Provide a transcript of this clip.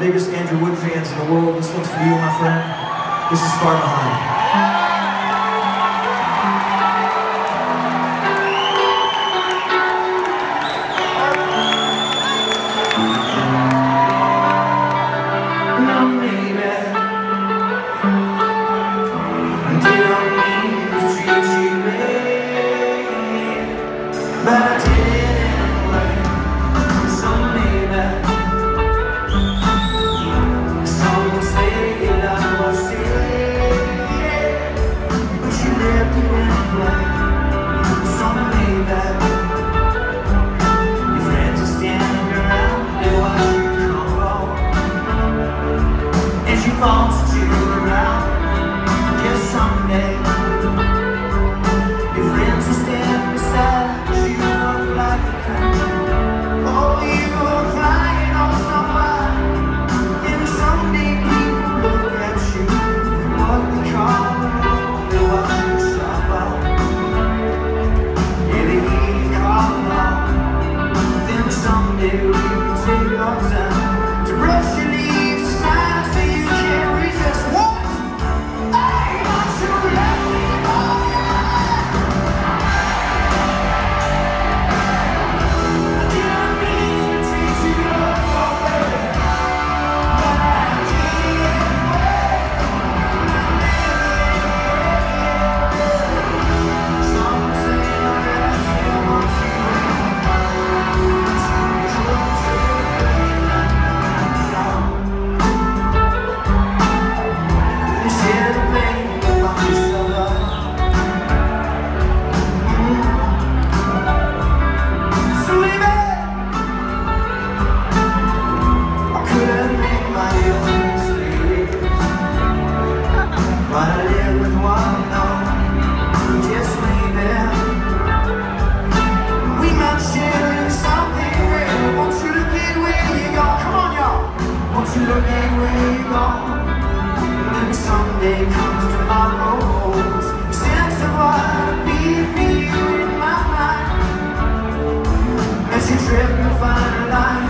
biggest Andrew Wood fans in the world. This one's for you, my friend. This is Far Behind. Someday comes tomorrow Sense of what in my mind As you trip and find a light. day